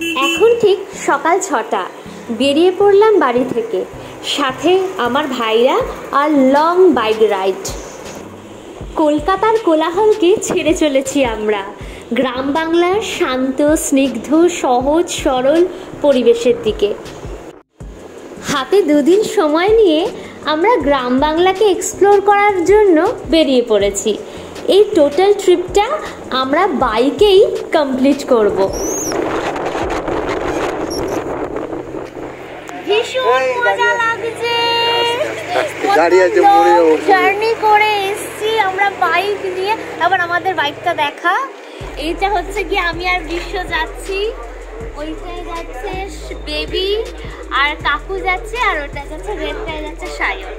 এখন ঠিক সকাল ছটা। বেরিয়ে পড়লাম বাড়ি থেকে। সাথে আমার ভাইরা আর লং বাইক রাইড কলকাতার কোলাহলকে ছেড়ে চলেছি আমরা। গ্রাম বাংলার শান্ত, স্নিগ্ধ, সহজ, সরল পরিবেশের দিকে। হাতে দুদিন সময় নিয়ে আমরা গ্রাম বাংলাকে এক্সপ্লোর করার জন্য বেরিয়ে পড়েছি। এই টোটাল ট্রিপটা আমরা বাইকেই কমপ্লিট করব। ভীষণ মজা লাগছে। জার্নি করে এসছি আমরা বাইক নিয়ে। আবার আমাদের বাইকটা দেখা। এইটা হচ্ছে কি আমি আর বিশ্ব যাচ্ছি। ওইটায় যাচ্ছে বেবি আর কাকু যাচ্ছে আর ওটা যাচ্ছে রেডটায় যাচ্ছে Sayan.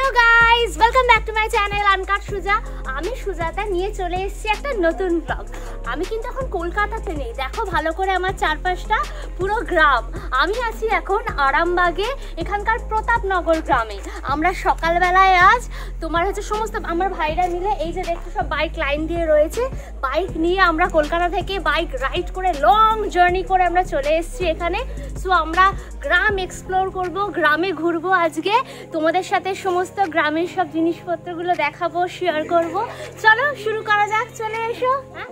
Hello guys welcome back to my channel uncut সুজা আমি সুজাতা নিয়ে চলে এসেছি একটা নতুন ব্লগ আমি কিন্তু এখন কলকাতাতে নেই। দেখো ভালো করে আমার চারপাশটা, পুরো গ্রাম। আমি আছি এখন আরামবাগে, এখানকার প্রতাপনগর গ্রামে। আমরা সকালবেলায় আজ তোমার হচ্ছে সমস্ত, আমার ভাইরা মিলে এই যে দেখছ সব বাইক লাইন দিয়ে রয়েছে। বাইক নিয়ে আমরা কলকাতা থেকে বাইক রাইড করে লং জার্নি করে আমরা চলে এসেছি এখানে। সো আমরা গ্রাম এক্সপ্লোর করব, গ্রামে ঘুরবো আজকে। তোমাদের সাথে সমস্ত গ্রামের সব জিনিসপত্রগুলো দেখাবো শেয়ার করব। চলো শুরু করা যাক, চলে এসো। হ্যাঁ?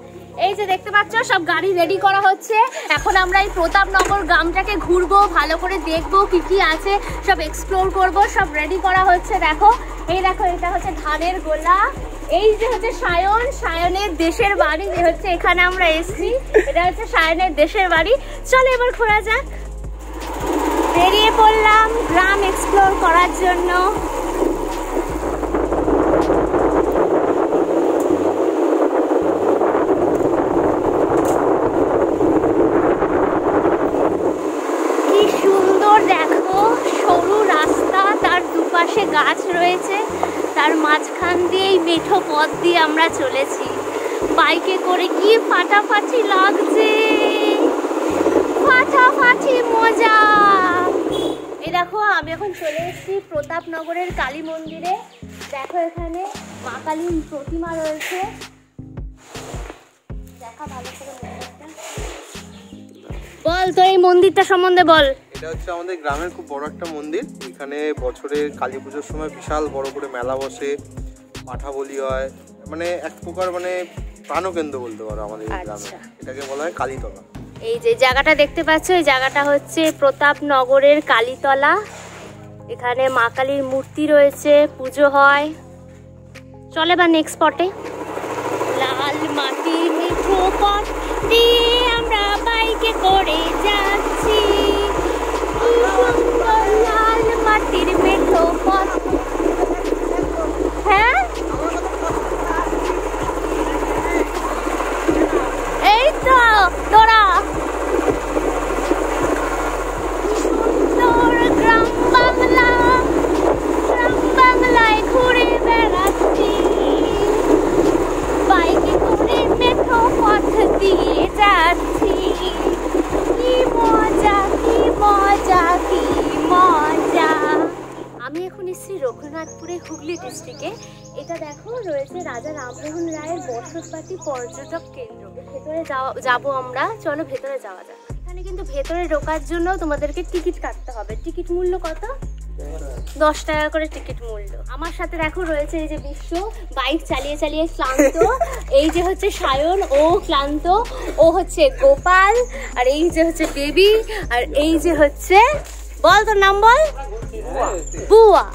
এই যে দেখতে পাচ্ছ, সব গাড়ি রেডি করা হচ্ছে। এখন আমরা এই প্রতাপনগর গ্রামটাকে ঘুরবো, ভালো করে দেখব কি কি আছে, সব এক্সপ্লোর করব, সব রেডি করা হচ্ছে। দেখো, এই দেখো, এটা হচ্ছে ধানের গোলা। এই যে হচ্ছে সায়ন, সায়নের দেশের বাড়ি যে হচ্ছে এখানে আমরা এসছি। এটা হচ্ছে সায়নের দেশের বাড়ি। চলো এবার ঘোরা যাক। বেরিয়ে পড়লাম গ্রাম এক্সপ্লোর করার জন্য কি সুন্দর দেখো সরু রাস্তা তার দুপাশে গাছ রয়েছে। তার মাঝখান দিয়ে এই মেঠো পথ দিয়ে আমরা চলেছি। বাইকে করে কি ফাটাফাটি লাগছে? ফাটাফাটি মজা! এই দেখো, আমি এখন চলে এসেছি প্রতাপনগরের কালী মন্দিরে। দেখো এখানে মা কালীর প্রতিমা রয়েছে। দেখা ভালো করে বল তো এই মন্দিরটা সম্বন্ধে বল। এটা হচ্ছে আমাদের গ্রামের খুব বড় একটা মন্দির। এখানে বছরে কালী পুজোর সময় বিশাল বড় করে মেলা বসে পাঠা বলি হয়। মানে এক প্রকার মানে প্রাণকেন্দ্র বলতে পারো আমাদের গ্রামে। আচ্ছা। এটাকে বলা হয় কালীতলা। এই যে জায়গাটা দেখতে পাচ্ছ এই জায়গাটা হচ্ছে প্রতাপনগরের কালীতলা। এখানে মা কালীর মূর্তি রয়েছে পুজো হয়। চলে বা নেক্সট স্পটে লাল মাটির মিঠো পথ দিয়ে আমরা বাইকে করে যাচ্ছি। কি সুন্দর লাল মাটির মিঠো পথ হ্যাঁ এই তো তোরা সুন্দর গ্রাম বাংলা গ্রাম বাংলায় ঘুরে বেড়াচ্ছি বাইকে করে মেঠো পথ দিয়ে যাচ্ছি কি মজা কি মজা কি মজা এসেছি রঘুনাথপুরে হুগলি ডিস্ট্রিক্টে। এটা দেখো, রয়েছে রাজা রামমোহন রায়ের বসতবাটি পর্যটক কেন্দ্র। ভেতরে যাওয়া, যাব আমরা। চলো ভেতরে যাওয়া যাক। এখানে কিন্তু ভেতরে ঢোকার জন্য তোমাদেরকে টিকিট কাটতে হবে। টিকিট মূল্য কত? দশ টাকা করে টিকিট মূল্য। আমার সাথে দেখো রয়েছে এই যে বিশ্ব বাইক চালিয়ে চালিয়ে ক্লান্ত। এই যে হচ্ছে সায়ন, ও ক্লান্ত। ও হচ্ছে গোপাল, আর এই যে হচ্ছে বেবি, আর এই যে হচ্ছে, বল তোর নাম বল? বুয়া।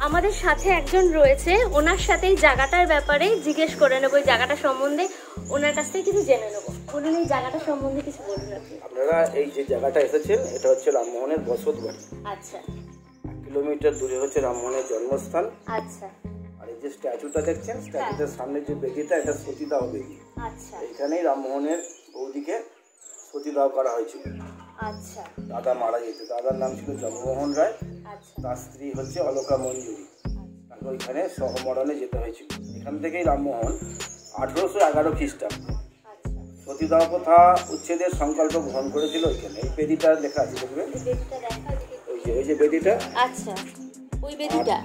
আমাদের সাথে একজন রয়েছে ওনার সাথে এই জায়গাটার ব্যাপারে জিজ্ঞেস করে নেব এই জায়গাটা সম্বন্ধে। ওনার কাছ থেকে কিছু জেনে নেব। বলুন এই জায়গাটা সম্বন্ধে কিছু বলুন আপনি। আপনারা এই যে জায়গাটা এসেছেন এটা হচ্ছে রামমোহনের বসত বাড়ি আচ্ছা কিলোমিটার দূরে হচ্ছে রামমোহনের জন্মস্থান। আচ্ছা। আর এই যে স্ট্যাচুটা দেখছেন স্ট্যাচুটার সামনে যে বেদিটা এটা সতীদাহ বেদি। আচ্ছা। এইখানেই রামমোহনের বৌদিকে সতীদাহ করা হয়েছিল। আচ্ছা। দাদা মারা যেত দাদার নাম ছিল জগমোহন রায়। আচ্ছা। তার স্ত্রী হচ্ছে অলকা মঞ্জুরি। তাকে ওইখানে সহমরণে যেতে হয়েছিল। এখান থেকেই রামমোহন আঠেরোশো এগারো খ্রিস্টাব্দ আচ্ছা। সতীদাহ প্রথা উচ্ছেদের সংকল্প গ্রহণ করেছিল ওইখানে এই বেদিটা লেখা আছে দেখবেন। ওই যে ওই যে বেদিটা। আচ্ছা। ওই বেদিটা?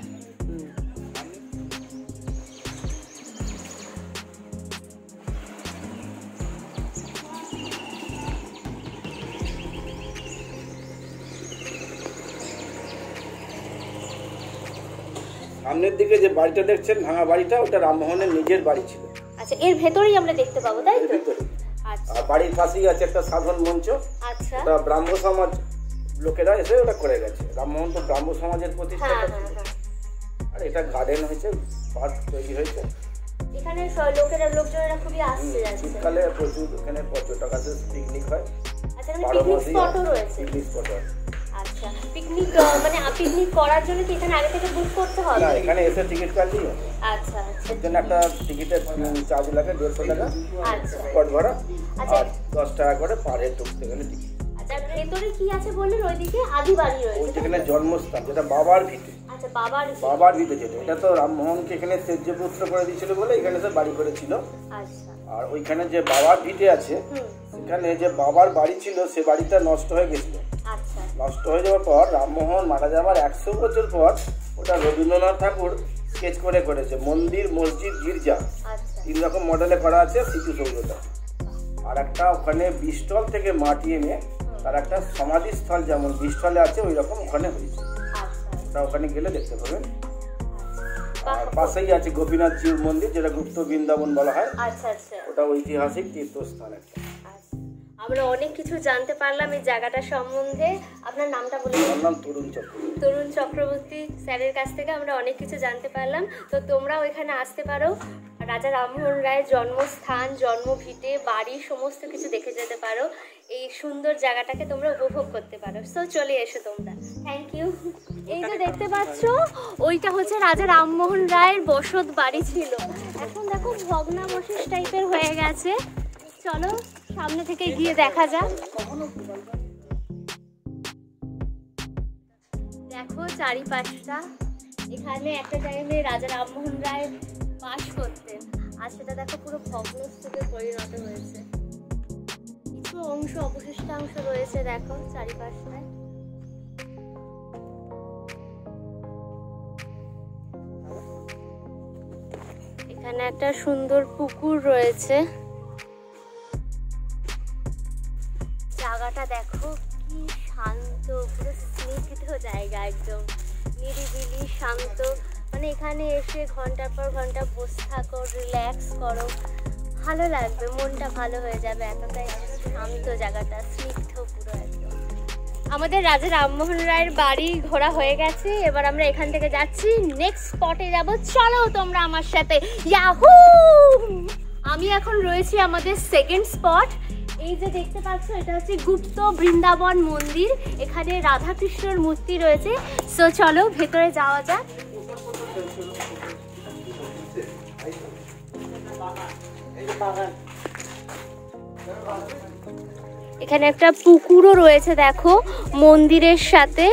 সামনের দিকে যে বাড়িটা দেখছেন ভাঙা বাড়িটা ওটা রামমোহনের নিজের বাড়ি ছিল। আচ্ছা এর ভেতরেই আমরা দেখতে পাবো তাই তো? আচ্ছা। আর বাড়ির পাশেই আছে একটা সাধারণ মঞ্চ। আচ্ছা। ওটা ব্রাহ্ম সমাজ লোকেরা এসে ওটা করে গেছে। রামমোহন তো ব্রাহ্ম সমাজের হ্যাঁ প্রতিষ্ঠাতা। হ্যাঁ হ্যাঁ আর এটা গার্ডেন হয়েছে পার্ক তৈরি হয়েছে। এখানে লোকেরা লোকজনেরা খুবই আসছে যাচ্ছে। শীতকালে প্রচুর এখানে পর্যটক আছে পিকনিক হয়। আচ্ছা এখানে পিকনিক স্পটও রয়েছে। পিকনিক স্পট হয়। আচ্ছা পিকনিক মানে পিকনিক করার জন্য কি এখানে আগে থেকে বুক করতে হবে? না এখানে এসে টিকিট কাটলেই হবে। আচ্ছা আচ্ছা। এর জন্য একটা টিকিটের চার্জ লাগে দেড়শো টাকা আচ্ছা। স্পট ভাড়া আচ্ছা। আর দশ টাকা করে পার হেড ঢুকতে গেলে টিকিট আচ্ছা ভেতরে কি আছে বললেন ওইদিকে আদি বাড়ি রয়েছে যেখানে জন্মস্থান যেটা বাবার ভিটে। আচ্ছা বাবার বাবার ভিটে যেটা। এটা তো রামমোহনকে এখানে তেজ্যপুত্র করে দিয়েছিল বলে এখানে সে বাড়ি করেছিল। আচ্ছা। আর ওইখানে যে বাবার ভিটে আছে সেখানে যে বাবার বাড়ি ছিল সে বাড়িটা নষ্ট হয়ে গেছিল। নষ্ট হয়ে যাওয়ার পর রামমোহন মারা যাওয়ার একশো বছর পর ওটা রবীন্দ্রনাথ ঠাকুর স্কেচ করে করেছে মন্দির মসজিদ গির্জা। আচ্ছা। তিন রকম মডেলে করা আছে স্মৃতিসৌধটা আর একটা ওখানে বিষ্টল থেকে মাটি এনে তার একটা সমাধিস্থল যেমন বিষ্টলে আছে ওই রকম ওখানে হয়েছে। আচ্ছা। ওটা ওখানে গেলে দেখতে পাবেন। আর পাশেই আছে গোপীনাথ জিউর মন্দির যেটা গুপ্ত বৃন্দাবন বলা হয়। আচ্ছা আচ্ছা। ওটা ঐতিহাসিক তীর্থস্থান একটা। আচ্ছা। আমরা অনেক কিছু জানতে পারলাম এই জায়গাটা সম্বন্ধে। আপনার নামটা বলে আমার নাম তরুণ চক্রবর্তী তরুণ চক্রবর্তী স্যারের কাছ থেকে আমরা অনেক কিছু জানতে পারলাম। তো তোমরাও এখানে আসতে পারো। রাজা রামমোহন রায়ের জন্মস্থান জন্মভিটে বাড়ি সমস্ত কিছু দেখে যেতে পারো। এই সুন্দর জায়গাটাকে তোমরা উপভোগ করতে পারো। সো চলে এসো তোমরা। থ্যাংক ইউ এই যে দেখতে পাচ্ছ ওইটা হচ্ছে রাজা রামমোহন রায়ের বসত বাড়ি ছিল। এখন দেখো ভগ্নাবশেষ টাইপের হয়ে গেছে। চলো। সামনে থেকে গিয়ে দেখা যাক। দেখো চারিপাশটা। এখানে একটা টাইমে রাজা রামমোহন রায় বাস করতেন। আর সেটা দেখো পুরো ভগ্নস্তূপে পরিণত হয়েছে। কিছু অংশ, অবশিষ্টাংশ রয়েছে দেখো চারিপাশটায়। এখানে একটা সুন্দর পুকুর রয়েছে। দেখো কি শান্ত, পুরো স্নিগ্ধ জায়গা একদম। নিরিবিলি, শান্ত। মানে এখানে এসে ঘণ্টার পর ঘণ্টা বসে থাকো রিল্যাক্স করো। ভালো লাগবে, মনটা ভালো হয়ে যাবে এতটাই শান্ত জায়গাটা, স্নিগ্ধ পুরো একদম। আমাদের রাজা রামমোহন রায়ের বাড়ি ঘোরা হয়ে গেছে। এবার আমরা এখান থেকে যাচ্ছি। নেক্সট স্পটে যাব। চলো তোমরা আমার সাথে। ইয়াহু আমি এখন রয়েছি আমাদের সেকেন্ড স্পট এই যে দেখতে পাচ্ছ, এটা হচ্ছে গুপ্ত বৃন্দাবন মন্দির। এখানে রাধাকৃষ্ণর মূর্তি রয়েছে। সো চলো ভেতরে যাওয়া যাক। এখানে একটা পুকুরও রয়েছে, দেখো, মন্দিরের সাথে।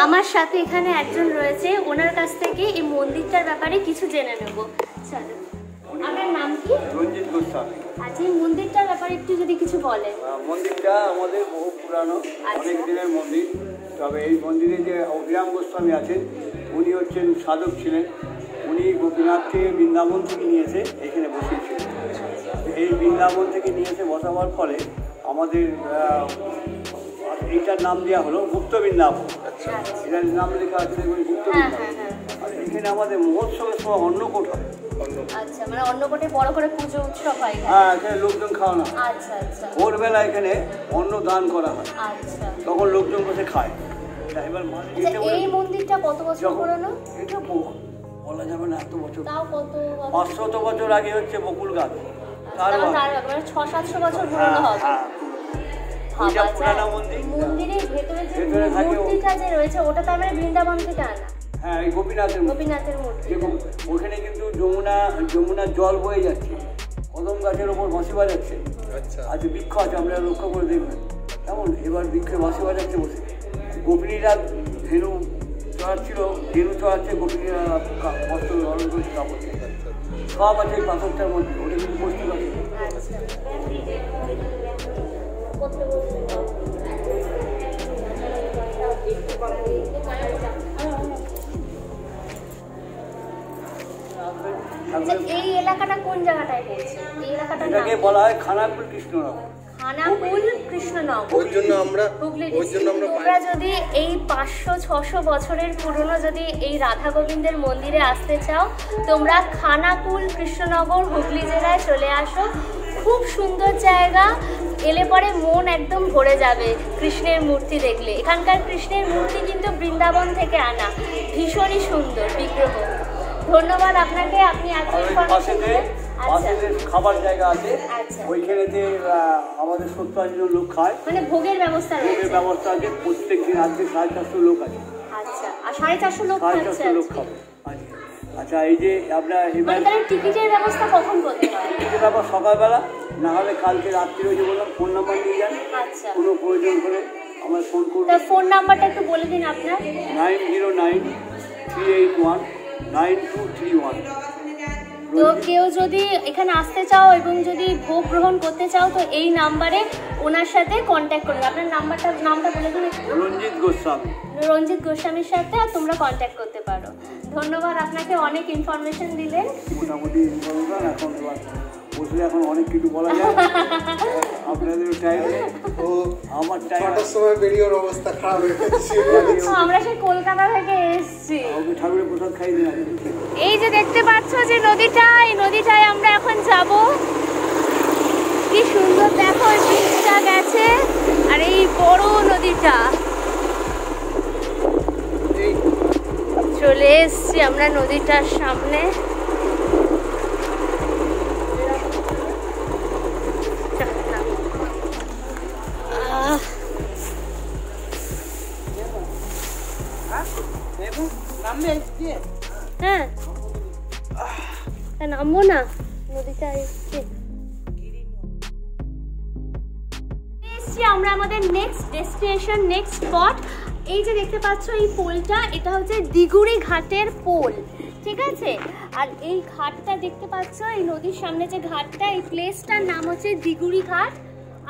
আমার সাথে এখানে একজন রয়েছে ওনার কাছ থেকে এই মন্দিরটার ব্যাপারে কিছু জেনে নেব। চলো আপনার নাম কি? রঞ্জিত গোস্বামী। আচ্ছা এই মন্দিরটার ব্যাপারে একটু যদি কিছু বলেন। মন্দিরটা আমাদের বহু পুরানো আচ্ছা। অনেক দিনের মন্দির। তবে এই মন্দিরে যে অভিরাম গোস্বামী আছেন উনি হচ্ছেন সাধক ছিলেন। উনি গোপীনাথকে বৃন্দাবন থেকে নিয়ে এসে এখানে বসিয়েছিলেন। এই বৃন্দাবন থেকে নিয়ে এসে বসাবার ফলে আমাদের এইটার নাম দেওয়া হলো গুপ্ত বৃন্দাবন। এটার নাম লেখা আছে দেখুন গুপ্ত হ্যাঁ হ্যাঁ হ্যাঁ। আর এখানে আমাদের মহোৎসবের সময় অন্নকূট হয়। আচ্ছা মানে অন্নকোটে বড় করে পুজো উৎসব হয় হ্যাঁ এখানে লোকজন খাওয়ানো হয়। আচ্ছা আচ্ছা। ভোরবেলা এখানে অন্ন দান করা হয়। আচ্ছা। তখন লোকজন বসে খায়। আচ্ছা এই মন্দিরটা কত বছর পুরনো? এটা বলা যাবে না এত বছর। তাও কত? পাঁচশত বছর আগে হচ্ছে বকুল গাছ। তার মানে ছ সাতশো বছর পুরনো হবে। ভাবা যায়। মন্দিরের ভেতরে যে মূর্তিটা যে রয়েছে ওটা তার মানে বৃন্দাবন থেকে আনা। হ্যাঁ এই গোপীনাথের মন্দির। গোপীনাথের মূর্তি। ওখানে কিন্তু যমুনা যমুনার জল বয়ে যাচ্ছে। কদম গাছের ওপর বাঁশি বাজাচ্ছে। আচ্ছা। আজ বৃক্ষ আছে আমরা লক্ষ্য করে দেখবেন। কেমন? এবার বৃক্ষে বাঁশি বাজাচ্ছে বসে। গোপিনীরা ধেনু চড়াচ্ছিল ধেনু চড়াচ্ছে গোপী বস্ত্র ধারণ করেছে কাপড় সব আছে এই পাথরটার মধ্যে ওটা কিন্তু বস্তু আছে আচ্ছা এই এলাকাটা কোন জায়গাটায় পড়ছে? এই এলাকাটার এটাকে বলা হয় খানাকুল কৃষ্ণনগর। খানাকুল কৃষ্ণনগর। ওই জন্য আমরা হুগলি জন্য আমরা তোমরা যদি এই পাঁচশো ছশো বছরের পুরনো যদি এই রাধা গোবিন্দের মন্দিরে আসতে চাও তোমরা খানাকুল কৃষ্ণনগর হুগলি জেলায় চলে আসো। খুব সুন্দর জায়গা। এলে পরে মন একদম ভরে যাবে কৃষ্ণের মূর্তি দেখলে। এখানকার কৃষ্ণের মূর্তি কিন্তু বৃন্দাবন থেকে আনা। ভীষণই সুন্দর বিগ্রহ। ধন্যবাদ আপনাকে আপনি এত দিলেন। আচ্ছা। খাবার জায়গা আছে। আচ্ছা। ওইখানেতে আমাদের সত্তর লোক খায়। মানে ভোগের ব্যবস্থা ভোগের ব্যবস্থা আছে। প্রত্যেক দিন আজকে সাড়ে চারশো লোক আছে। আচ্ছা। আর সাড়ে চারশো লোক সাড়ে চারশো লোক খাবে। আচ্ছা এই যে আপনার মানে টিকিটের ব্যবস্থা কখন করতে হয়? টিকিটের সকালবেলা। না হলে কালকে রাত্রি ওই যে বললাম ফোন নাম্বার নিয়ে যান। আচ্ছা। কোনো প্রয়োজন হলে আমার ফোন করুন। তা ফোন নাম্বারটা একটু বলে দিন আপনার। Nine zero nine three eight one nine two three one. তো কেউ যদি এখানে আসতে চাও এবং যদি ভোগ গ্রহণ করতে চাও তো এই নাম্বারে ওনার সাথে কন্ট্যাক্ট করবে আপনার নাম্বারটা নামটা বলে দিন রঞ্জিত গোস্বামী। রঞ্জিত গোস্বামীর সাথে আর তোমরা কন্ট্যাক্ট করতে পারো। ধন্যবাদ আপনাকে অনেক ইনফরমেশন দিলেন। মোটামুটি ইনফরমেশন এখন বসলে এখন অনেক কিছু বলা যায়। আপনাদের টাইম তো আমার টাইম ছটার সময় বেরিয়ে অবস্থা খারাপ হয়ে গেছে। আমরা সেই কলকাতা থেকে এসেছি। ঠাকুরের প্রসাদ খাই দিন এই যে দেখতে পাচ্ছ যে নদীটা এই নদীটায় আমরা এখন যাব। কি সুন্দর দেখো ব্রিজটা গেছে আর এই বড় নদীটা। চলে এসছি আমরা নদীটার সামনে। হ্যাঁ। না আমরা আমাদের নেক্সট ডেস্টিনেশন নেক্সট স্পট এই যে দেখতে এই পোলটা, এটা হচ্ছে দিগুড়ি ঘাটের পোল, ঠিক আছে? আর এই ঘাটটা দেখতে পাচ্ছ, এই নদীর সামনে যে ঘাটটা, এই প্লেসটার নাম হচ্ছে দিগুড়ি ঘাট।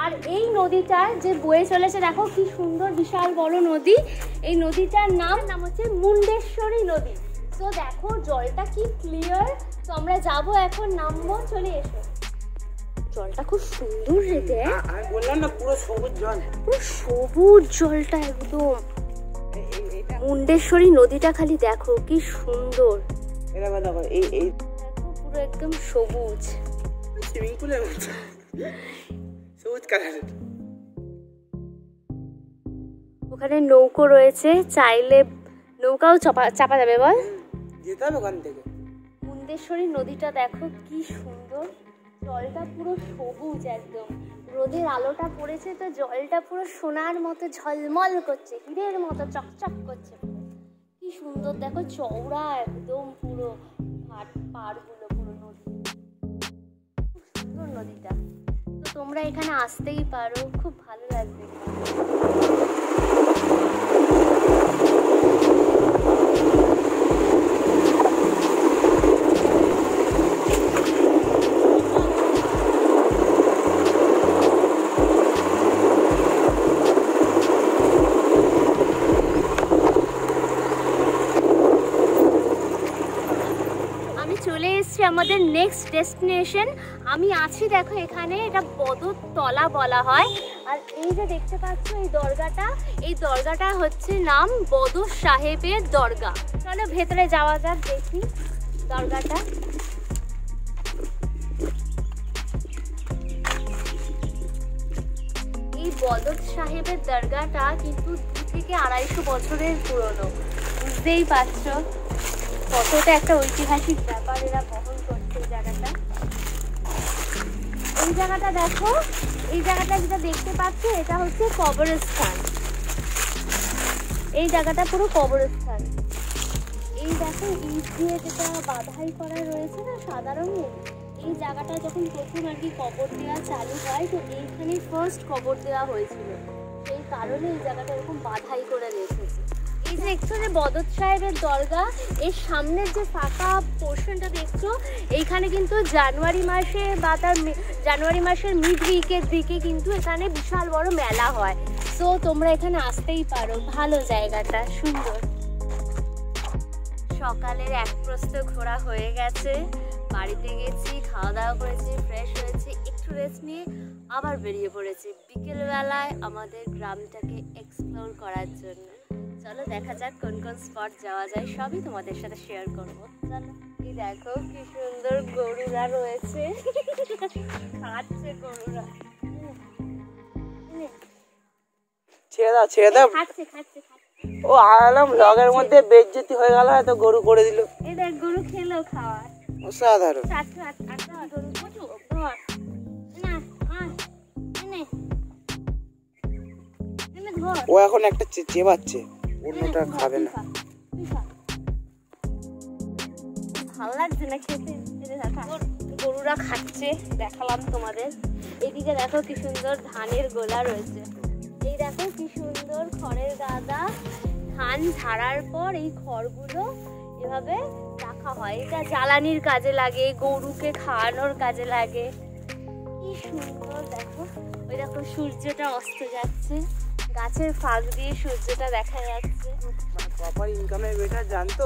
আর এই নদীটা যে বয়ে চলেছে দেখো কি সুন্দর বিশাল বড় নদী। এই নদীটার নাম নাম হচ্ছে মুন্ডেশ্বরী নদী। তো দেখো জলটা কি ক্লিয়ার তো আমরা যাব এখন নামবো চলে এসো। জলটা খুব সুন্দর রে দেখ আমি বললাম না পুরো সবুজ জল। পুরো সবুজ জলটা একদম। মুন্ডেশ্বরী নদীটা খালি দেখো কি সুন্দর। এই পুরো একদম সবুজ। সুইমিং পুলের মতো। সবুজ কালারের। ওখানে নৌকো রয়েছে চাইলে নৌকাও চাপা চাপা যাবে বল। যেতে হবে ওখান থেকে। মুন্ডেশ্বরী নদীটা দেখো কি সুন্দর। জলটা পুরো সবুজ একদম। রোদের আলোটা পড়েছে তো জলটা পুরো সোনার মতো ঝলমল করছে হীরের মতো চকচক করছে। কি সুন্দর দেখো চওড়া একদম পুরো ঘাট পাড়গুলো পুরো নদী। খুব সুন্দর নদীটা। তোমরা এখানে আসতেই পারো। খুব ভালো লাগবে। নেক্সট ডেস্টিনেশন আমি আছি দেখো এখানে, এটা বদর তলা বলা হয়। আর এই যে দেখতে পাচ্ছ এই দরগাটা এই দরগাটা হচ্ছে নাম বদর সাহেবের দরগা। চলো ভেতরে যাওয়া যাক, দেখি দরগাটা। এই বদর সাহেবের দরগাটা কিন্তু দু থেকে আড়াইশো বছরের পুরনো। বুঝতেই পারছ কতটা একটা ঐতিহাসিক ব্যাপার এরা বহন এই জায়গাটা দেখো, এই জায়গাটা যেটা দেখতে পাচ্ছ, এটা হচ্ছে কবরস্থান। এই জায়গাটা পুরো কবরস্থান। এই দেখো, ইট দিয়ে যেটা বাধাই করা রয়েছে না সাদা রঙের, এই জায়গাটা যখন প্রথম আর কি কবর দেওয়া চালু হয়, তো এইখানে ফার্স্ট কবর দেওয়া হয়েছিল। সেই কারণে এই জায়গাটা এরকম বাধাই করে রেখেছে। এই যে দেখছ যে বদর সাহেবের দরগা, এর সামনের যে ফাঁকা পোর্শনটা দেখছ, এইখানে কিন্তু জানুয়ারি মাসে বা তার জানুয়ারি মাসের মিড উইকের দিকে কিন্তু এখানে বিশাল বড় মেলা হয়। সো তোমরা এখানে আসতেই পারো, ভালো জায়গাটা, সুন্দর। সকালের এক প্রস্ত ঘোরা হয়ে গেছে। বাড়িতে গেছি খাওয়া দাওয়া করেছি ফ্রেশ হয়েছি, একটু রেস্ট নিয়ে আবার বেরিয়ে পড়েছি। বিকেলবেলায় আমাদের গ্রামটাকে এক্সপ্লোর করার জন্য। চলো দেখা যাক কোন কোন স্পট যাওয়া যায় সবই তোমাদের সাথে শেয়ার করব। চলো। এই দেখো কি সুন্দর গরুরা রয়েছে। খাচ্ছে গরুরা। ছেড়ে দাও ছেড়ে দাও। খাচ্ছে খাচ্ছে খাচ্ছে। ও আলাম লগের মধ্যে বেজ্জতি হয়ে গেল হয়তো গরু করে দিল। এই দেখ গরু খেলো খাওয়ার। অসাধারণ। গরু ও এখন একটা চে- চেবাচ্ছে অন্যটা খাবে না। ভালো লাগছে না খেতে গরুরা খাচ্ছে দেখালাম তোমাদের। এদিকে দেখো কি সুন্দর ধানের গোলা রয়েছে। এই দেখো কি সুন্দর খড়ের গাদা। ধান ঝাড়ার পর এই খড়গুলো এভাবে রাখা হয়। এটা জ্বালানির কাজে লাগে গরুকে খাওয়ানোর কাজে লাগে। কি সুন্দর দেখো। ওই দেখো সূর্যটা অস্ত যাচ্ছে। গাছের ফাঁক দিয়ে সূর্যটা দেখা যাচ্ছে। মানে প্রপার ইনকামের বেটার জানতো?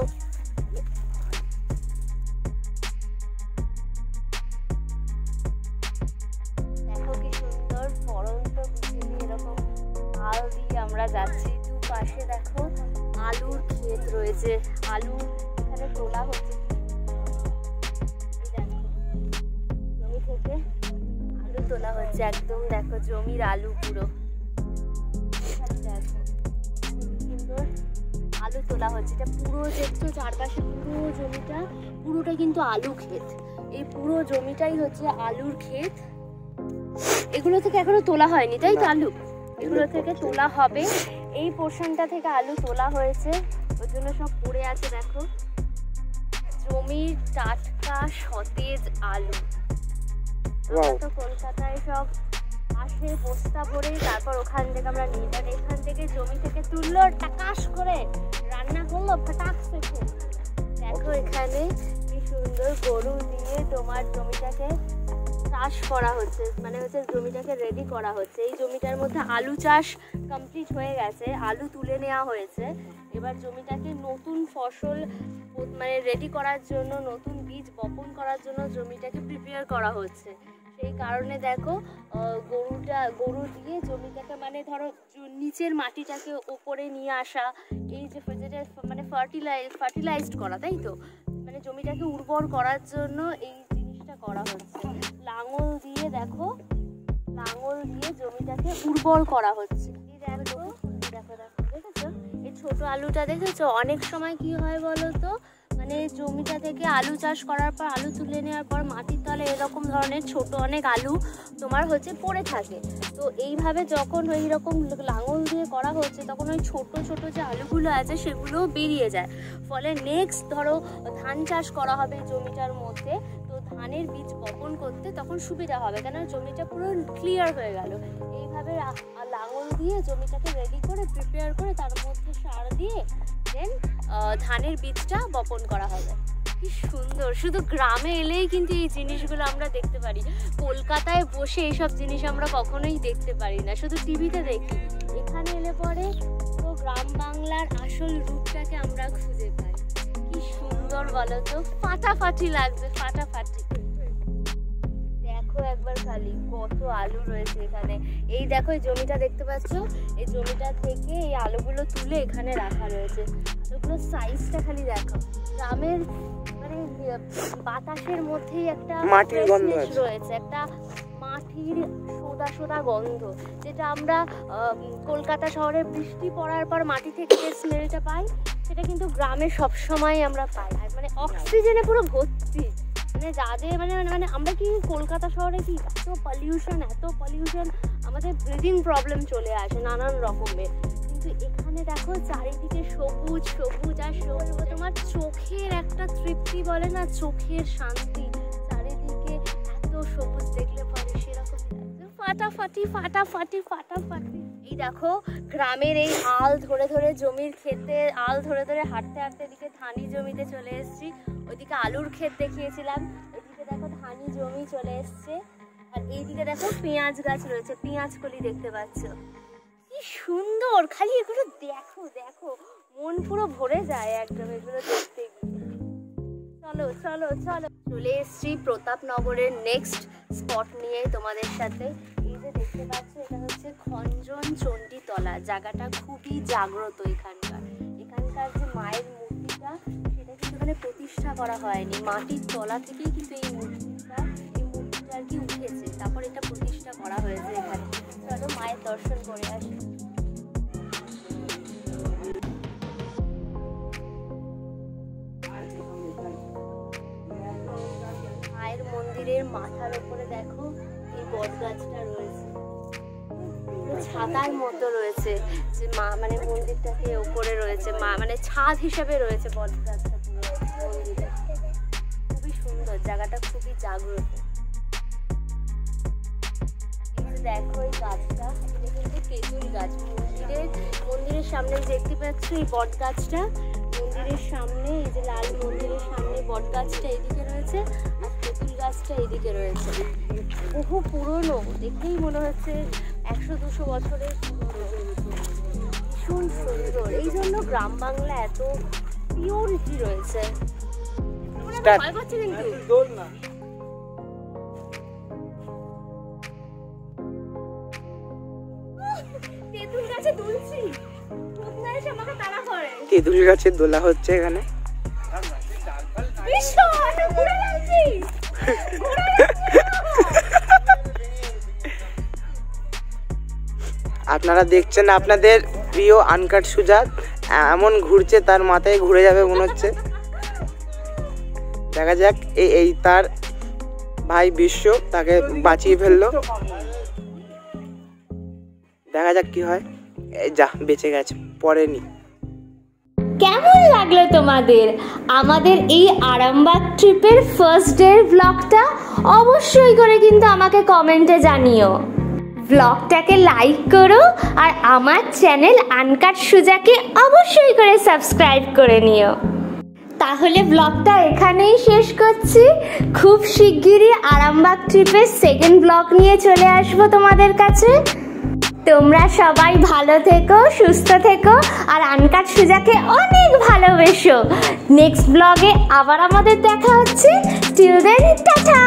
দেখো কি সুন্দর বিকেলে এরকম আল দিয়ে আমরা যাচ্ছি। দুপাশে দেখো আলুর ক্ষেত রয়েছে। আলু এখানে তোলা হচ্ছে। জমি থেকে আলু তোলা হচ্ছে। একদম দেখো জমির আলু পুরো। আলু তোলা হচ্ছে এটা পুরো দেখছ চারপাশে পুরো জমিটা পুরোটা কিন্তু আলু ক্ষেত। এই পুরো জমিটাই হচ্ছে আলুর ক্ষেত। এগুলো থেকে এখনও তোলা হয়নি তাই তো আলু? এগুলো থেকে তোলা হবে। এই পোর্শনটা থেকে আলু তোলা হয়েছে। ওর জন্য সব পড়ে আছে দেখো। জমির টাটকা সতেজ আলু। তো কলকাতায় সব আসে বস্তা ভরে তারপর ওখান থেকে আমরা নিয়ে যাই। এখান থেকে জমি থেকে তুললো টাকাশ করে। রান্না করল ফটাক সে দেখো এখানে কি সুন্দর গরু দিয়ে তোমার জমিটাকে চাষ করা হচ্ছে মানে হচ্ছে জমিটাকে রেডি করা হচ্ছে। এই জমিটার মধ্যে আলু চাষ কমপ্লিট হয়ে গেছে, আলু তুলে নেওয়া হয়েছে। এবার জমিটাকে নতুন ফসল মানে রেডি করার জন্য, নতুন বীজ বপন করার জন্য জমিটাকে প্রিপেয়ার করা হচ্ছে। সেই কারণে দেখো গরুটা, গরু দিয়ে জমিটাকে মানে ধরো নিচের মাটিটাকে ওপরে নিয়ে আসা, এই যে যেটা মানে ফার্টিলাইজ ফার্টিলাইজড করা, তাই তো? মানে জমিটাকে উর্বর করার জন্য এই জিনিসটা করা হচ্ছে। লাঙল দিয়ে দেখো, লাঙল দিয়ে জমিটাকে উর্বর করা হচ্ছে। দেখো দেখো দেখো, দেখেছ? এই ছোট আলুটা দেখেছ? অনেক সময় কি হয় বলো তো মানে জমিটা থেকে আলু চাষ করার পর, আলু তুলে নেওয়ার পর মাটির তলে এরকম ধরনের ছোট অনেক আলু তোমার হচ্ছে পড়ে থাকে। তো এইভাবে যখন ওই রকম লাঙল দিয়ে করা হচ্ছে, তখন ওই ছোট ছোট যে আলুগুলো আছে সেগুলো বেরিয়ে যায়। ফলে নেক্সট ধরো ধান চাষ করা হবে জমিটার মধ্যে, তো ধানের বীজ বপন করতে তখন সুবিধা হবে। কেন জমিটা পুরো ক্লিয়ার হয়ে গেল। এইভাবে লাঙল দিয়ে জমিটাকে রেডি করে প্রিপেয়ার করে তার মধ্যে সার দিয়ে দেন ধানের বীজটা বপন করা হবে। কি সুন্দর। শুধু গ্রামে এলেই কিন্তু এই জিনিসগুলো আমরা দেখতে পারি। কলকাতায় বসে এইসব জিনিস আমরা কখনোই দেখতে পারি না। শুধু টিভিতে দেখি। এখানে এলে পরে তো গ্রাম বাংলার আসল রূপটাকে আমরা খুঁজে পাই। কি সুন্দর বলো তো। ফাটাফাটি লাগছে ফাটাফাটি। দেখো একবার খালি, কত আলু রয়েছে এখানে। এই দেখো, এই জমিটা দেখতে পাচ্ছ? এই জমিটা থেকে এই আলুগুলো তুলে এখানে রাখা রয়েছে। আলুগুলোর সাইজটা খালি দেখো গ্রামের মানে ইয়ে, বাতাসের মধ্যেই একটা মাটির গন্ধ রয়েছে একটা মাটির সোদা সোদা গন্ধ যেটা আমরা কলকাতা শহরে বৃষ্টি পড়ার পর মাটি থেকে যে স্মেলটা পাই সেটা কিন্তু গ্রামে সবসময় আমরা পাই। আর মানে অক্সিজেনে পুরো ভর্তি। মানে যাদের মানে মানে- মানে আমরা কি কলকাতা শহরে কি এত পলিউশন এত পলিউশন আমাদের ব্রিদিং প্রবলেম চলে আসে নানান রকমের কিন্তু এখানে দেখো চারিদিকে সবুজ সবুজ আর সবুজ। তোমার চোখের একটা তৃপ্তি বলে না, চোখের শান্তি। চারিদিকে এত সবুজ দেখলে পরে সেরকম ফাটাফাটি ফাটাফাটি ফাটাফাটি। এই দেখো গ্রামের এই আল ধরে ধরে জমির ক্ষেতে, আল ধরে ধরে হাঁটতে হাঁটতে এদিকে ধানি জমিতে চলে এসেছি। ওইদিকে আলুর ক্ষেত দেখিয়েছিলাম। এদিকে দেখো ধানি জমি চলে এসছে। আর এইদিকে দেখো পেঁয়াজ গাছ রয়েছে, পেঁয়াজ কলি দেখতে পাচ্ছ। কি সুন্দর, খালি এগুলো দেখো দেখো। মন পুরো ভরে যায় একদম এগুলো দেখতে চলো চলো চলো। চলে এসেছি প্রতাপনগরের নেক্সট স্পট নিয়ে তোমাদের সাথে। এই যে দেখতে পাচ্ছ, এটা হচ্ছে খঞ্জন চণ্ডীতলা। জায়গাটা খুবই জাগ্রত এখানকার। এখানকার যে মায়ের মূর্তিটা, সেটা কিন্তু এখানে প্রতিষ্ঠা করা হয়নি। মাটির তলা থেকেই কিন্তু এই মূর্তিটা এই মূর্তিটা আর কি উঠেছে। তারপর এটা প্রতিষ্ঠা করা হয়েছে এখানে। চলো মায়ের দর্শন করে আসি। মায়ের মন্দিরের মাথার উপরে দেখো এই বট গাছটা রয়েছে। ছাতার মতো রয়েছে যে মা মানে মন্দিরটাকে উপরে রয়েছে, মা মানে ছাদ হিসাবে রয়েছে বট গাছটা খুবই সুন্দর, জায়গাটা খুবই জাগ্রত। দেখো এই গাছটা এটা কিন্তু তেঁতুল গাছ। মন্দিরের মন্দিরের সামনে দেখতে পাচ্ছ এই বট গাছটা। মন্দিরের সামনে এই যে লাল মন্দিরের সামনে বট গাছটা এদিকে রয়েছে আর তেঁতুল গাছটা এদিকে রয়েছে। বহু পুরনো দেখেই মনে হচ্ছে একশো দুশো বছরের ভীষণ সুন্দর। এই জন্য গ্রাম বাংলা এত পিওরিটি রয়েছে. ভয় পাচ্ছ কিন্তু। গাছে দুলছি। আমাকে তাড়া করে তেঁতুল গাছের দোলা হচ্ছে এখানে। আপনারা দেখছেন আপনাদের প্রিয় আনকাট সুজাত। এমন ঘুরছে তার মাথায় ঘুরে যাবে মনে হচ্ছে। দেখা যাক এই এই তার ভাই বিশ্ব তাকে বাঁচিয়ে ফেলল। দেখা যাক কি হয়। যা, বেঁচে গেছে পড়েনি কেমন লাগল তোমাদের? আমাদের এই আরামবাগ ট্রিপের ফার্স্ট ডের ব্লগটা অবশ্যই করে কিন্তু আমাকে কমেন্টে জানিও। ব্লগটাকে লাইক করো আর আমার চ্যানেল আনকাট সুজাকে অবশ্যই করে সাবস্ক্রাইব করে নিও। তাহলে ব্লগটা এখানেই শেষ করছি। খুব শিগগিরই আরামবাগ ট্রিপের সেকেন্ড ব্লগ নিয়ে চলে আসব তোমাদের কাছে। তোমরা সবাই ভালো থেকো, সুস্থ থেকো, আর আনকাট সুজাকে অনেক ভালোবেসো। নেক্সট ব্লগে আবার আমাদের দেখা হচ্ছে। Till then tata!